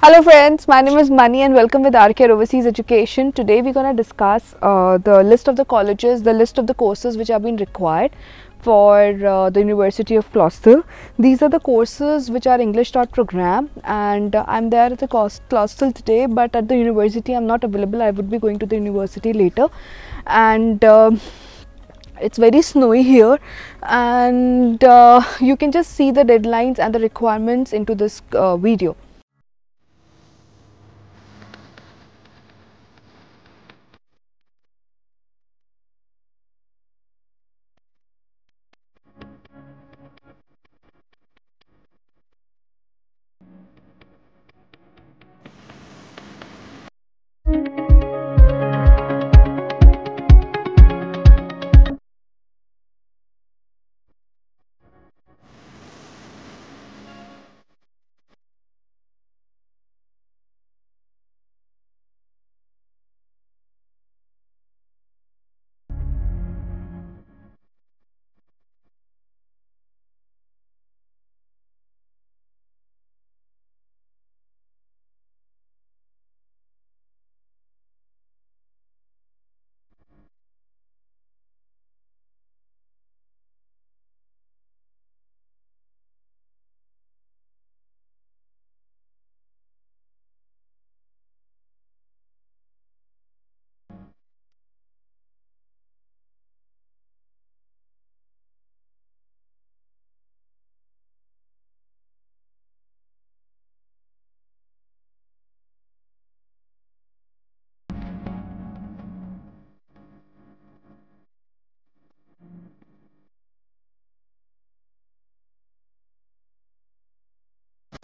Hello friends, my name is Mani and welcome with Rcare Overseas Education. Today we're going to discuss uh, the list of the colleges, the list of the courses which have been required for uh, the University of Clausthal. These are the courses which are English dot program and uh, I'm there at the Clausthal today but at the university I'm not available. I would be going to the university later and uh, it's very snowy here and uh, you can just see the deadlines and the requirements into this uh, video